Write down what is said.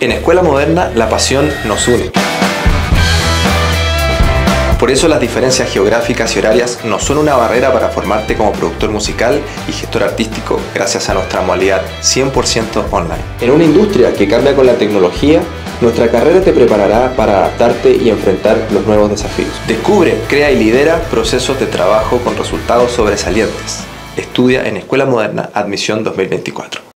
En Escuela Moderna la pasión nos une. Por eso las diferencias geográficas y horarias no son una barrera para formarte como productor musical y gestor artístico gracias a nuestra modalidad 100% online. En una industria que cambia con la tecnología, nuestra carrera te preparará para adaptarte y enfrentar los nuevos desafíos. Descubre, crea y lidera procesos de trabajo con resultados sobresalientes. Estudia en Escuela Moderna Admisión 2024.